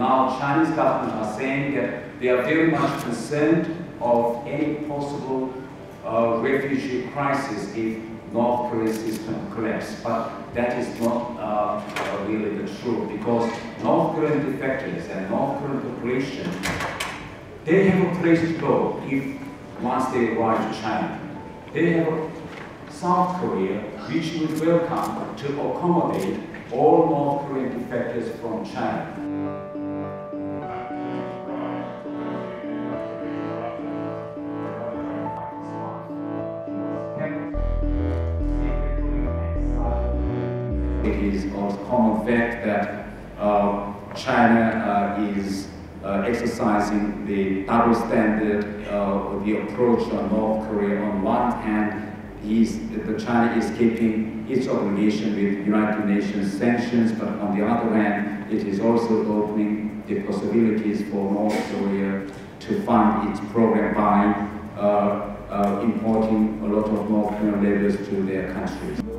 Now, Chinese government are saying that they are very much concerned of any possible uh, refugee crisis if North Korea's system collapses. But that is not uh, really the truth because North Korean defectors and North Korean population, they have a place to go if once they arrive to China. They have South Korea, which would welcome to accommodate all North Korean defectors from China. It is a common fact that uh, China uh, is uh, exercising the double standard, uh, the approach on North Korea. On one hand, is, the China is keeping its obligation with United Nations sanctions, but on the other hand, it is also opening the possibilities for North Korea to fund its program by uh, uh, importing a lot of North Korean laborers to their countries.